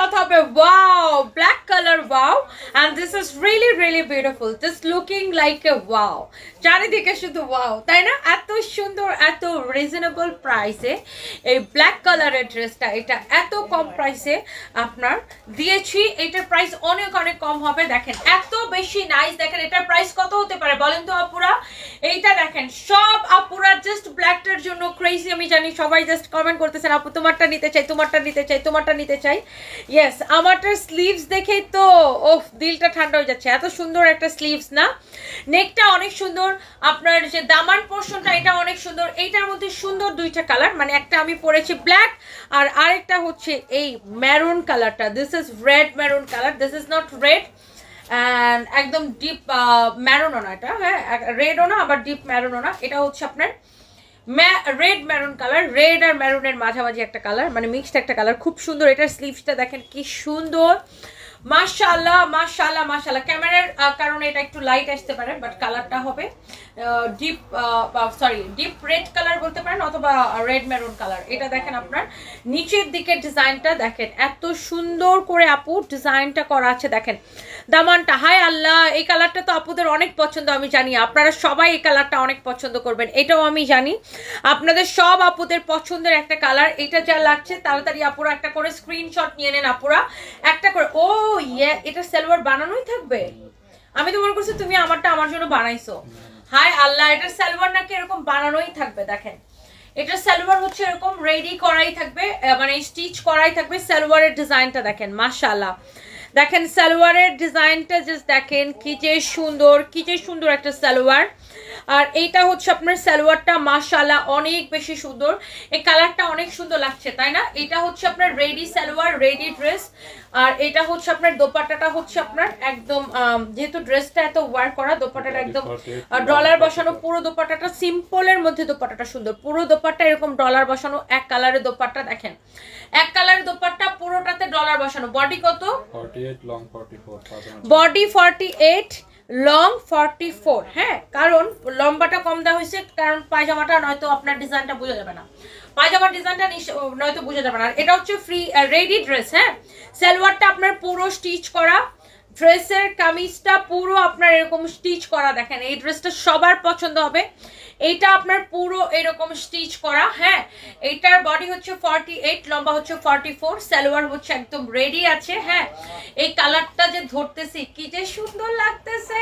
কথা হবে wow black colour wow and this is really really beautiful just looking like a wow চারিদিকে শুধু wow তাই না? এত সুন্দর, এত রিজনেবল প্রাইসে এই ব্ল্যাক কালারের ড্রেসটা এটা এত কম প্রাইসে আপনার দিয়েছি। এটার প্রাইস অনেক অনেক কম হবে। দেখেন, এত বেশি নাইস দেখেন, এটার প্রাইস কত হতে পারে বলেন তো আপুরা? এইটা দেখেন, সব আপুরা জাস্ট ব্ল্যাকটার জন্য ক্রেজি আমি জানি সবাই জাস্ট কমেন্ট করতেছেন, আপু, তোমারটা নিতে চাই, তোমারটা নিতে চাই, তোমারটা নিতে চাই। ইয়েস আমারটার স্লিভস দেখেই তো, ওফ, দিলটা ঠান্ডা হয়ে যাচ্ছে। এত সুন্দর একটা স্লিভস না? নেকটা অনেক সুন্দর, আপনার যে দামান পোর্শনটা এটা অনেক সুন্দর। এইটার মধ্যে সুন্দর দুইটা কালার মানে একটা আমি পরেছি ব্ল্যাক আর আরেকটা হচ্ছে এই ম্যারুন কালারটা this is red maroon colour this is not red and একদম ডিপ ম্যারুনও না এটা হ্যাঁ রেডও না, আবার ডিপ ম্যারুনও না। এটা হচ্ছে আপনার রেড ম্যারুন কালার রেড আর ম্যারুনের মাঝামাঝি একটা কালার মানে মিক্সড একটা কালার খুব সুন্দর। এটার স্লিভসটা দেখেন কি সুন্দর। মাশাল্লাহ মাশাল্লাহ মাশাল্লাহ ক্যামেরার কারণে এটা একটু লাইট আসতে পারে বাট কালারটা হবে deep sorry deep red colour বলতে পারেন অথবা রেড মেরুন কালার এটা দেখেন আপনার, নিচের দিকের ডিজাইনটা দেখেন, এত সুন্দর করে আপু ডিজাইনটা করা আছে, দেখেন। দামানটা হাই আল্লাহ, এই কালারটা তো আপুদের অনেক পছন্দ, আমি জানি। আপনারা সবাই এই কালারটা অনেক পছন্দ করবেন, এটাও আমি জানি। আপনাদের সব আপুদের পছন্দের একটা কালার এটা যা লাগছে, তাড়াতাড়ি আপুরা একটা করে স্ক্রিনশট নিয়ে নেন আপুরা। একটা করে, ও ইয়ে এটা সালোয়ার বানানোই থাকবে? আমি তো মনে করছি তুমি আমারটা আমার জন্য বানাইছো। হাই আল্লাহ, এটা সালোয়ার নাকি এরকম বানানোই থাকবে, দেখেন। এটা সালোয়ার হচ্ছে এরকম রেডি করাই থাকবে মানে স্টিচ করাই থাকবে সালোয়ারের ডিজাইনটা, দেখেন, মাশাআল্লাহ। দেখেন, সালোয়ারের ডিজাইনটা জাস্ট দেখেন, কি যে সুন্দর, কি যে সুন্দর একটা সালোয়ার। আর এইটা হচ্ছে আপনার সালোয়ারটা মাশাল্লাহ অনেক বেশি সুন্দর। এই কালারটা অনেক সুন্দর লাগছে তাই না? এটা হচ্ছে আপনার রেডি সালোয়ার রেডি ড্রেস। আর এটা হচ্ছে আপনার দোপাট্টাটা হচ্ছে আপনার একদম যেহেতু ড্রেসটা এত ওয়ার করা দোপাট্টাটা একদম ডলার বসানো পুরো দোপাট্টাটা সিম্পলের মধ্যে দোপাট্টাটা সুন্দর। পুরো দোপাট্টা এরকম ডলার বসানো এক কালারের দোপাট্টা দেখেন। এক কালারের দোপাট্টা পুরোটাতে ডলার বসানো। বডি কত? Body forty eight long forty four হ্যাঁ? কারণ লম্বাটা কম দেওয়া হয়েছে, কারণ পায়জামাটা নয়তো আপনার ডিজাইনটা বোঝা যাবে না। পায়জামার ডিজাইনটা নয়তো বোঝা যাবে না। এটা হচ্ছে ফ্রি রেডি ড্রেস হ্যাঁ? সালোয়ারটা আপনার পুরো স্টিচ করা ড্রেসের কামিজটা পুরো আপনার এরকম স্টিচ করা দেখেন, এই ড্রেসটা সবার পছন্দ হবে। এইটা আপনার পুরো এরকম স্টিচ করা হ্যাঁ? এইটার বডি হচ্ছে ফর্টি এইট লম্বা হচ্ছে ফর্টি ফোর সালোয়ার হচ্ছে একদম রেডি আছে হ্যাঁ? এই কালারটা যে ধরতেছি, কি যে সুন্দর লাগতেছে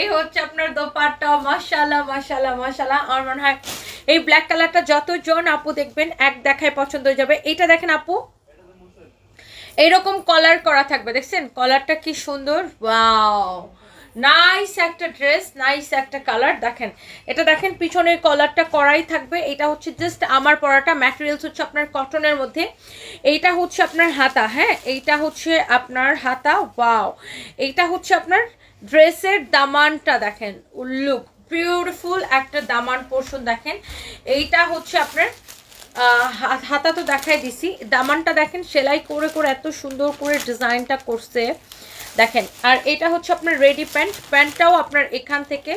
এই হচ্ছে আপনার দোপাট্টা মাসালা মাসালা মাসালা আমার মনে হয় এই ব্ল্যাক কালারটা যতজন আপু দেখবেন, এক দেখায় পছন্দ হয়ে যাবে। এইটা দেখেন আপু এইরকম কলার করা থাকবে, দেখছেন? কলারটা কি সুন্দর? ওয়াও নাইস একটা ড্রেস নাইস একটা কালার দেখেন, এটা দেখেন, পিছনের কলারটা করাই থাকবে। এটা হচ্ছে জাস্ট আমার পরাটা। ম্যাটেরিয়ালস হচ্ছে আপনার কটনের মধ্যে। এইটা হচ্ছে আপনার হাতা হ্যাঁ? এইটা হচ্ছে আপনার হাতা। ওয়াও এইটা হচ্ছে আপনার ড্রেসের দামানটা, দেখেন। লুক বিউটিফুল একটা দামান পোর্শন দেখেন। এইটা হচ্ছে আপনার হাতা তো দেখাই দিছি। দামানটা দেখেন, সেলাই করে করে এত সুন্দর করে ডিজাইনটা করছে। দেখেন, আর এটা হচ্ছে আপনার রেডি প্যান্ট প্যান্টটাও আপনার এখান থেকে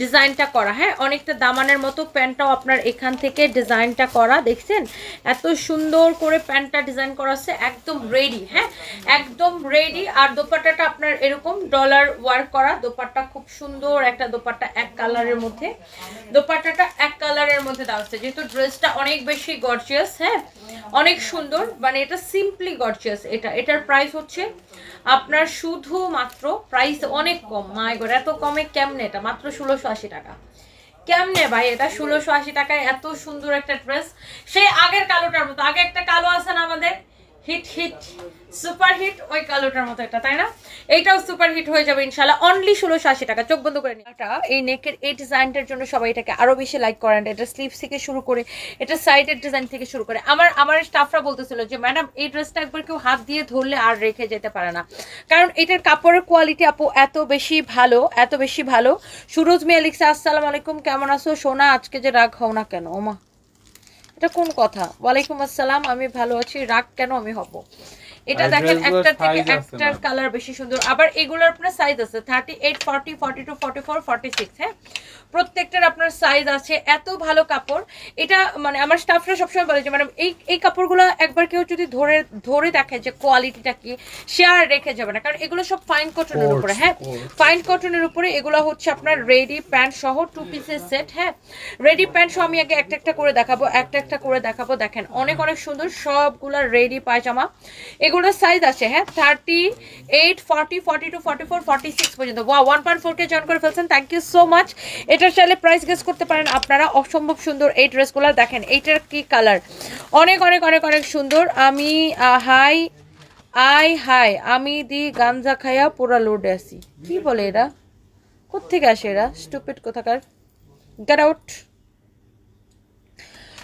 ডিজাইনটা করা। হ্যাঁ অনেকটা দামানের মতো প্যান্টটাও আপনার এখান থেকে ডিজাইনটা করা, দেখছেন? এত সুন্দর করে প্যান্টটা ডিজাইন করা আছে, একদম রেডি হ্যাঁ? একদম রেডি আর দোপাট্টাটা আপনার এরকম ডলার ওয়ার্ক করা, দোপাট্টা খুব সুন্দর একটা দোপাট্টা এক কালারের মধ্যে। দোপাট্টাটা এক কালারের মধ্যে দেওয়া হচ্ছে যেহেতু ড্রেসটা অনেক বেশি গর্জিয়াস হ্যাঁ? অনেক সুন্দর মানে এটা সিম্পলি গর্জিয়াস এটা। এটার প্রাইস হচ্ছে আপনার শুধু মাত্র প্রাইস অনেক কম। মাই গড এত কমে কেমনে এটা? মাত্র ষোলোশো আশি টাকা। কেমনে ভাই এটা? ষোলোশো আশি টাকায় এত সুন্দর একটা ড্রেস সেই আগের কালোটার মতো। আগে একটা কালো আছে না আমাদের? হিট হিট সুপার হিট ওই কালোটার মতো এটা তাই না? এইটাও সুপার হিট হয়ে যাবে ইনশাল্লাহ অনলি ষোলোশো আশি টাকা। চোখ বন্ধ করে এটা এই নেকের এই ডিজাইনটার জন্য সবাই এটাকে আরও বেশি লাইক করেন এটা স্লিভস থেকে শুরু করে, এটা সাইডের ডিজাইন থেকে শুরু করে। আমার আমার স্টাফরা বলতেছিল যে ম্যাডাম এই ড্রেসটা একবার কেউ হাত দিয়ে ধরলে আর রেখে যেতে পারে না। কারণ এটার কাপড়ের কোয়ালিটি আপু এত বেশি ভালো, এত বেশি ভালো। সুরজ মিয়া লিখছে, আসসালামু আলাইকুম, কেমন আছো? সোনা, আজকে যে রাগ হও না কেন, ওমা। এটা কোন কথা? ওয়ালাইকুম আসসালাম আমি ভালো আছি রাগ কেন আমি হব? এটা দেখেন একটার থেকে একটার কালার বেশি সুন্দর। আবার এগুলোর আপনার সাইজ আছে thirty eight forty forty two forty four forty six হ্যাঁ? প্রত্যেকটার আপনার সাইজ আছে এত ভালো কাপড়। এটা মানে আমার স্টাফরা সবসময় বলে যে ম্যাডাম এই এই কাপড়গুলো একবার কেউ যদি ধরে ধরে দেখে যে কোয়ালিটিটা কি সে আর রেখে যাবে না। কারণ এগুলো সব ফাইন কটনের উপরে হ্যাঁ? ফাইন কটনের উপরে এগুলো হচ্ছে আপনার রেডি প্যান্ট সহ টু পিসের সেট হ্যাঁ? রেডি প্যান্ট সহ আমি আগে একটা একটা করে দেখাবো একটা একটা করে দেখাবো। দেখেন অনেক অনেক সুন্দর সবগুলো রেডি পায়জামা। এগুলোর সাইজ আছে হ্যাঁ? Thirty eight forty forty two forty four forty six পর্যন্ত। ওয়া one point four K join করে ফেলছেন। থ্যাংক ইউ সো মাচ এটার চাইলে প্রাইস গেস করতে পারেন। আপনারা অসম্ভব সুন্দর এই ড্রেসগুলো দেখেন। এইটার কি কালার অনেক অনেক অনেক অনেক সুন্দর। আমি হাই আই হাই আমি দি গাঞ্জা খাইয়া পুরা লোডে আসি কি বলে এরা? কোথেকে আসে এরা? স্টুপিড কোথাকার। গ্যাট আউট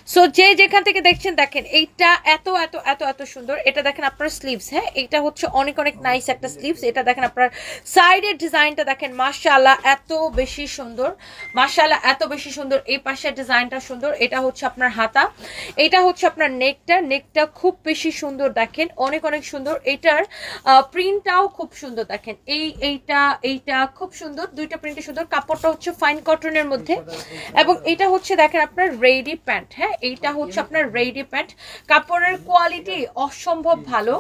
সো যে যেখান থেকে দেখছেন, দেখেন, এইটা এত এত এত এত সুন্দর। এটা দেখেন আপনার স্লিভস হ্যাঁ? এটা হচ্ছে অনেক অনেক নাইস একটা স্লিভস এটা দেখেন আপনার সাইডের ডিজাইনটা দেখেন, মাশাআল্লাহ, এত বেশি সুন্দর। মাশাআল্লাহ, এত বেশি সুন্দর। এই পাশের ডিজাইনটা সুন্দর। এটা হচ্ছে আপনার হাতা। এটা হচ্ছে আপনার নেকটা নেকটা খুব বেশি সুন্দর, দেখেন, অনেক অনেক সুন্দর। এটার প্রিন্টটাও খুব সুন্দর, দেখেন। এই, এইটা এইটা খুব সুন্দর। দুইটা প্রিন্টে সুন্দর। কাপড়টা হচ্ছে ফাইন কটনের মধ্যে। এবং এটা হচ্ছে, দেখেন আপনার রেডি প্যান্ট হ্যাঁ? এইটা হচ্ছে আপনার রেডি প্যান্ট। কাপড়ের কোয়ালিটি অসম্ভব ভালো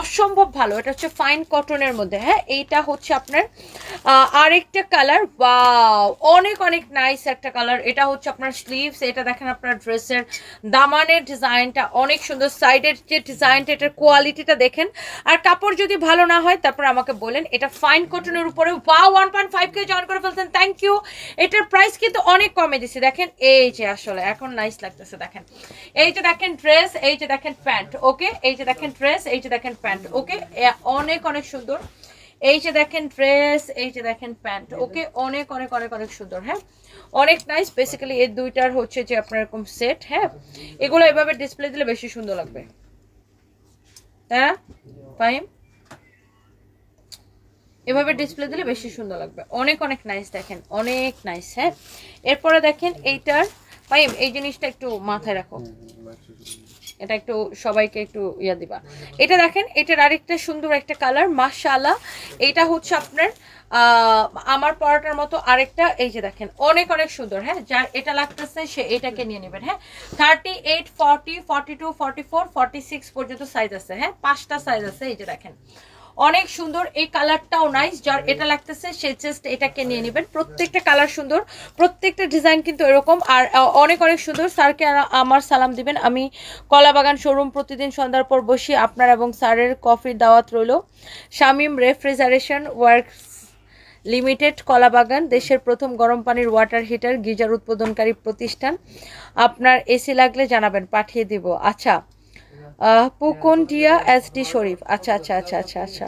অসম্ভব ভালো। এটা হচ্ছে ফাইন কটনের মধ্যে হ্যাঁ? এইটা হচ্ছে আপনার আরেকটা কালার বা অনেক অনেক নাইস একটা কালার এটা হচ্ছে আপনার স্লিভস এটা দেখেন আপনার ড্রেসের দামানের ডিজাইনটা অনেক সুন্দর। সাইডের যে ডিজাইনটা এটার কোয়ালিটিটা দেখেন। আর কাপড় যদি ভালো না হয়, তারপর আমাকে বলেন, এটা ফাইন কটনের উপরে ওয়া one point five K join করে ফেলছেন থ্যাংক ইউ এটার প্রাইস কিন্তু অনেক কমে দিছি। দেখেন, এই যে আসলে, এখন নাইস লাগতেছে। দেখেন। এই যে দেখেন ড্রেস এই যে দেখেন প্যান্ট, ওকে? এই যে দেখেন ড্রেস এই যে দেখেন প্যান্ট, ওকে? অনেক অনেক সুন্দর। এই যে দেখেন ড্রেস এই যে দেখেন প্যান্ট, ওকে? অনেক অনেক অনেক অনেক সুন্দর হ্যাঁ? অনেক নাইস বেসিক্যালি এই দুইটার হচ্ছে যে আপনার এরকম সেট হ্যাঁ? এগুলো এভাবে ডিসপ্লে দিলে বেশি সুন্দর লাগবে। হ্যাঁ? ফাইম এভাবে ডিসপ্লে দিলে বেশি সুন্দর লাগবে। অনেক অনেক নাইস দেখেন, অনেক নাইস হ্যাঁ? এরপরে দেখেন এইটার ফাইম এই জিনিসটা একটু মাথায় রাখো। এটা একটু সবাইকে একটু ইয়া দিবা। এটা দেখেন এটার আরেকটা সুন্দর একটা কালার মাশাআল্লাহ। এটা হচ্ছে আপনার আহ, আমার পরাটার মতো আরেকটা এই যে দেখেন অনেক অনেক সুন্দর হ্যাঁ? যার এটা লাগতেছে সে এটাকে নিয়ে নেবেন হ্যাঁ? Thirty eight forty forty two forty four forty six পর্যন্ত সাইজ আছে হ্যাঁ? পাঁচটা সাইজ আছে এই যে দেখেন। অনেক সুন্দর, এই কালারটাও নাইস যার এটা লাগতেছে, সে জাস্ট এটাকে নিয়ে নেবেন। প্রত্যেকটা কালার সুন্দর, প্রত্যেকটা ডিজাইন কিন্তু এরকম। আর অনেক অনেক সুন্দর। স্যারকে আমার সালাম দিবেন। আমি কলাবাগান শোরুম প্রতিদিন সন্ধ্যার পর বসি। আপনার এবং স্যারের কফির দাওয়াত রইল। Shamim refrigeration works limited Kalabagan, দেশের প্রথম গরম পানির ওয়াটার হিটার গিজার উৎপাদনকারী প্রতিষ্ঠান। আপনার এসি লাগলে জানাবেন, পাঠিয়ে দিব। আচ্ছা পুকুন্ডিয়া এস ডি শরীফ। আচ্ছা আচ্ছা আচ্ছা আচ্ছা আচ্ছা।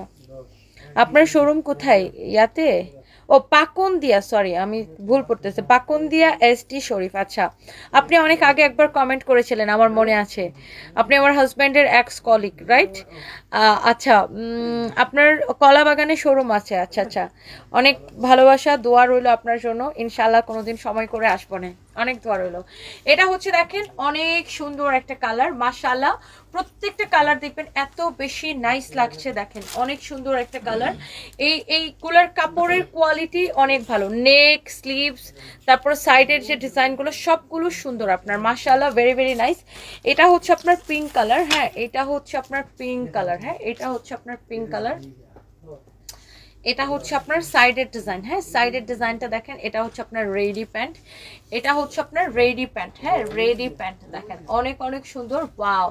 আপনার শোরুম কোথায়? ইয়াতে? ও পাকুন দিয়া সরি আমি ভুল পড়তেছি। পাকুন দিয়া এস টি শরীফ আচ্ছা। আপনি অনেক আগে একবার কমেন্ট করেছিলেন, আমার মনে আছে। আপনি আমার হাজব্যান্ডের এক্স কলিগ রাইট আচ্ছা আপনার কলা বাগানে শোরুম আছে আচ্ছা আচ্ছা। অনেক ভালোবাসা, দোয়া রইল আপনার জন্য। ইনশাল্লাহ কোনোদিন সময় করে আসব না। অনেক দোয়া রইল এটা হচ্ছে দেখেন, অনেক সুন্দর একটা কালার মাশাল্লাহ প্রত্যেকটা কালার দেখবেন এত বেশি নাইস লাগছে দেখেন, অনেক সুন্দর একটা কালার এই এই কুলার কাপড়ের কোয়ালিটি অনেক ভালো। নেক স্লিভস তারপর সাইডের যে ডিজাইনগুলো সবগুলো সুন্দর আপনার মাশাল্লাহ ভেরি ভেরি নাইস এটা হচ্ছে আপনার পিঙ্ক কালার হ্যাঁ এটা হচ্ছে আপনার পিঙ্ক কালার হ্যাঁ এটা হচ্ছে আপনার পিঙ্ক কালার এটা হচ্ছে আপনার সাইডের ডিজাইন হ্যাঁ? সাইডের ডিজাইনটা দেখেন, এটা হচ্ছে আপনার রেডি প্যান্ট, এটা হচ্ছে আপনার রেডি প্যান্ট হ্যাঁ? রেডি প্যান্ট দেখেন, অনেক অনেক সুন্দর, ওয়াও!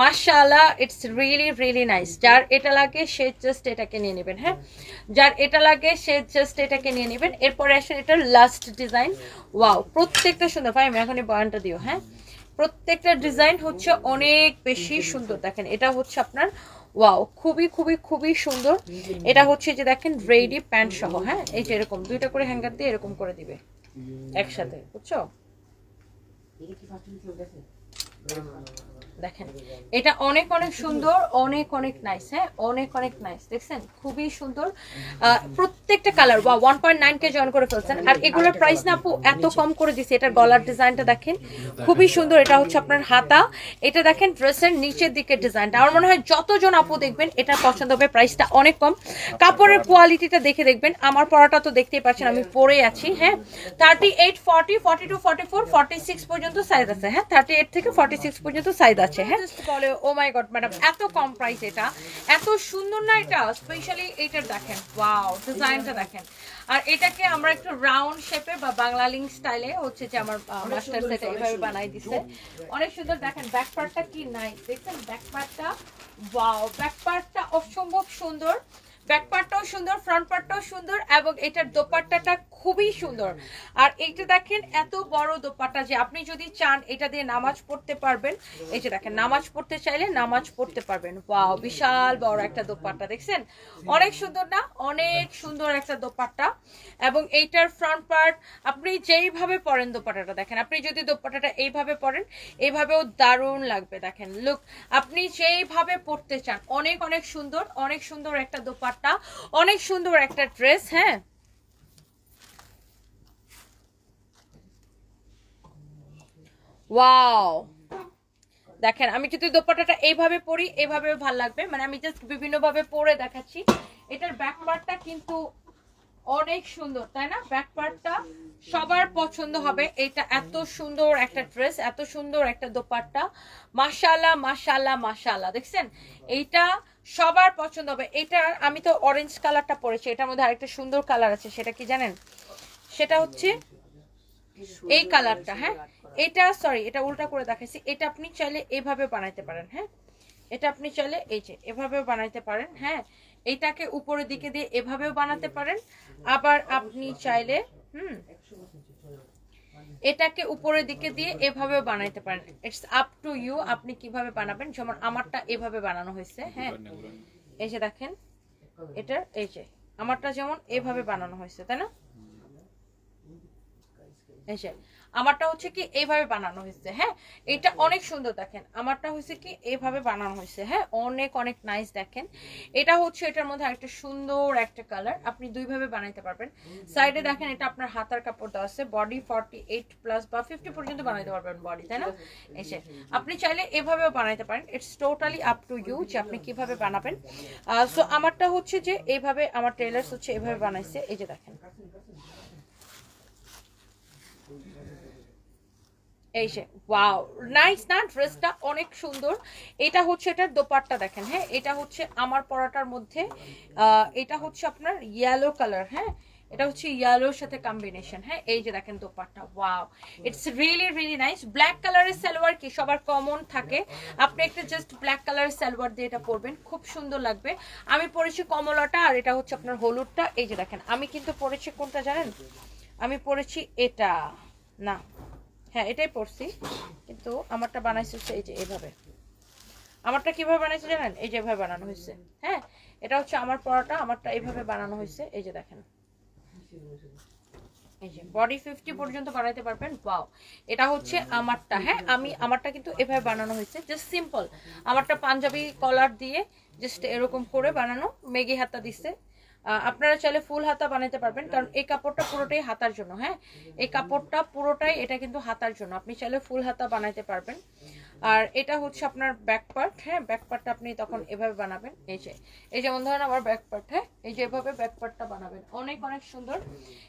মাশাআল্লাহ ইটস রিয়েলি রিয়েলি নাইস যার এটা লাগে, সে জাস্ট এটাকে নিয়ে নেবেন হ্যাঁ? যার এটা লাগে, সে জাস্ট এটাকে নিয়ে নেবেন। এরপরে আসেন এটার লাস্ট ডিজাইন ওয়াও, প্রত্যেকটা সুন্দর। ভাই, আমি এখনই বয়ানটা দিও হ্যাঁ? প্রত্যেকটা ডিজাইন হচ্ছে অনেক বেশি সুন্দর। দেখেন, এটা হচ্ছে আপনার ওয়াও খুবই খুবই খুবই সুন্দর। এটা হচ্ছে যে দেখেন রেডি প্যান্ট সহ হ্যাঁ? এই যে এরকম দুইটা করে হ্যাঙ্গার দিয়ে এরকম করে দিবে একসাথে বুঝছ? দেখেন, এটা অনেক অনেক সুন্দর, অনেক অনেক নাইস হ্যাঁ? অনেক অনেক নাইস দেখছেন? খুবই সুন্দর। প্রত্যেকটা কালার বা one point nine K join করে ফেলছেন। আর এগুলোর প্রাইস না আপু, এত কম করে দিছে এটার গলার ডিজাইনটা দেখেন, খুবই সুন্দর। এটা হচ্ছে আপনার হাতা। এটা দেখেন ড্রেসের নিচের দিকের ডিজাইনটা আমার মনে হয় যতজন আপু দেখবেন এটা পছন্দ হবে। প্রাইসটা অনেক কম। কাপড়ের কোয়ালিটিটা দেখে দেখবেন। আমার পরাটা তো দেখতেই পাচ্ছেন, আমি পরে আছি হ্যাঁ? Thirty eight forty forty two forty four forty six পর্যন্ত সাইজ আছে হ্যাঁ? থার্টি এইট থেকে ফর্টি সিক্স পর্যন্ত সাইজ আছে হ্যাঁ? বলে ও মাই গড ম্যাডাম এত কম প্রাইস এটা। এত সুন্দর না এটা? স্পেশালি এটা দেখেন। ওয়াও ডিজাইনটা দেখেন। আর এটাকে আমরা একটু রাউন্ড শেপে বা বাংলা লিঙ্ক স্টাইলে হচ্ছে যে আমার মাস্টার সেটা এইভাবে বানাই দিছে। অনেক সুন্দর দেখেন ব্যাক পার্টটা কি নাই দেখছেন ব্যাক পার্টটা ওয়াও ব্যাক পার্টটা অসম্ভব সুন্দর। ব্যাক পার্টটাও সুন্দর ফ্রন্ট পার্টটাও সুন্দর এবং এটার দোপাট্টাটা খুবই সুন্দর। আর এইটা দেখেন, এত বড় দোপাট্টা যে আপনি যদি চান এটা দিয়ে নামাজ পড়তে পারবেন। এই যে দেখেন, নামাজ পড়তে চাইলে নামাজ পড়তে পারবেন। ওয়াও, বিশাল বড় একটা দোপাট্টা, দেখছেন? অনেক সুন্দর না? অনেক সুন্দর একটা দোপাট্টা। এবং এইটার ফ্রন্ট পার্ট, আপনি যেইভাবে পরেন দোপাট্টাটা দেখেন। আপনি যদি দোপাট্টাটা এইভাবে পরেন, এইভাবেও দারুণ লাগবে, দেখেন। লুক, আপনি যেইভাবে পড়তে চান, অনেক অনেক সুন্দর অনেক সুন্দর একটা দোপাট্টা। অনেক সুন্দর একটা ড্রেস হ্যাঁ? দেখেন, আমি যদি দোপাটাটা এইভাবে পরি এইভাবেও ভালো লাগবে। মানে আমি জাস্ট বিভিন্ন ভাবে পরে দেখাচ্ছি। এটার ব্যাক কিন্তু অনেক সুন্দর, তাই না? ব্যাক পার্টটা সবার পছন্দ হবে। এটা এত সুন্দর একটা ড্রেস এত সুন্দর একটা দোপাট্টা। মাশাআল্লাহ মাশাআল্লাহ মাশাআল্লাহ, দেখছেন? এইটা সবার পছন্দ হবে। এটা আমি তো অরেঞ্জ কালারটা পরেছি, এটার মধ্যে আরেকটা সুন্দর কালার আছে, সেটা কি জানেন? সেটা হচ্ছে এই কালারটা হ্যাঁ? এটা সরি এটা উল্টা করে দেখাইছি এটা আপনি চাইলে এভাবে বানাইতে পারেন হ্যাঁ? এটা আপনি চাইলে এই যে, এভাবেও বানাইতে পারেন হ্যাঁ? এইটাকে উপরের দিকে দিয়ে এভাবেও বানাতে পারেন। আবার আপনি চাইলে, হুম, এটাকে উপরের দিকে দিয়ে এভাবেও বানাইতে পারেন। ইটস আপ টু ইউ আপনি কীভাবে বানাবেন? যেমন আমারটা এভাবে বানানো হয়েছে হ্যাঁ। এই যে দেখেন, এটার, এই যে, আমারটা যেমন এভাবে বানানো হয়েছে, তাই না? এই যে আমারটা হচ্ছে কি এইভাবে বানানো হয়েছে হ্যাঁ? এটা অনেক সুন্দর দেখেন। আমারটা হচ্ছে কি এইভাবে বানানো হয়েছে হ্যাঁ? অনেক অনেক নাইস দেখেন। এটা হচ্ছে এটার মধ্যে একটা সুন্দর একটা কালার আপনি দুইভাবে বানাইতে পারবেন। সাইডে দেখেন এটা আপনার হাতার কাপড় দেওয়া আছে বডি ফর্টি এইট প্লাস বা ফিফটি পর্যন্ত বানাইতে পারবেন বডি তাই না? এসে আপনি চাইলে এভাবেও বানাইতে পারেন। It's totally up to you যে আপনি কীভাবে বানাবেন। সো আমারটা হচ্ছে যে এইভাবে আমার টেলার্স হচ্ছে এভাবে বানাইছে। এই যে দেখেন। এই যে ওয়াও নাইস না ড্রেসটা অনেক সুন্দর। এটা হচ্ছে এটার দোপাট্টা দেখেন হ্যাঁ? এটা হচ্ছে আমার পরাটার মধ্যে এটা হচ্ছে আপনার ইয়েলো কালার হ্যাঁ? এটা হচ্ছে ইয়েলোর সাথে কম্বিনেশন হ্যাঁ? এই যে দেখেন dupatta wow it's really really nice black কালারের সালোয়ার কি সবার কমন থাকে? আপনি একটা জাস্ট ব্ল্যাক কালারের সালোয়ার দিয়ে এটা পরবেন, খুব সুন্দর লাগবে। আমি পরেছি কমলাটা আর এটা হচ্ছে আপনার হলুদটা। এই যে দেখেন, আমি কিন্তু পরেছি কোনটা জানেন? আমি পরেছি এটা, না। হ্যাঁ এটাই পড়ছি। কিন্তু আমারটা বানাইছে হচ্ছে এই যে এভাবে। আমারটা কীভাবে বানাইছে জানেন? এই যে এভাবে বানানো হয়েছে। হ্যাঁ এটা হচ্ছে আমার পড়াটা আমারটা এইভাবে বানানো হয়েছে। এই যে দেখেন। এই যে বডি ফিফটি পর্যন্ত বানাইতে পারবেন। ওয়াও এটা হচ্ছে আমারটা। হ্যাঁ আমি আমারটা কিন্তু এভাবে বানানো হয়েছে। জাস্ট সিম্পল আমারটা পাঞ্জাবি কলার দিয়ে জাস্ট এরকম করে বানানো। মেগি হাতা আহ, আপনারা চাইলে ফুল হাতা বানাতে পারবেন, কারণ এই কাপড়টা পুরোটাই হাতার জন্য হ্যাঁ? এই কাপড়টা পুরোটাই, এটা কিন্তু হাতার জন্য, আপনি চাইলে ফুল হাতা বানাইতে পারবেন। আর এটা হচ্ছে আপনার ব্যাক পার্ট হ্যাঁ? ব্যাক পার্টটা আপনি তখন এভাবে বানাবেন, এই যে, এই যেমন ধরেন আমার ব্যাক পার্ট হ্যাঁ? এই যে এভাবে ব্যাক পার্টটা বানাবেন, অনেক অনেক সুন্দর।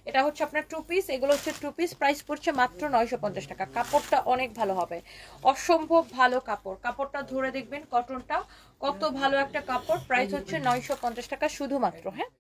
এটা হচ্ছে আপনার টু পিস এগুলো হচ্ছে টু পিস প্রাইস পড়ছে মাত্র নয়শো পঞ্চাশ টাকা, কাপড়টা অনেক ভালো হবে। অসম্ভব ভালো কাপড়, কাপড়টা ধরে দেখবেন কটনটা কত ভালো একটা কাপড় প্রাইস হচ্ছে নয়শো পঞ্চাশ টাকা শুধুমাত্র হ্যাঁ?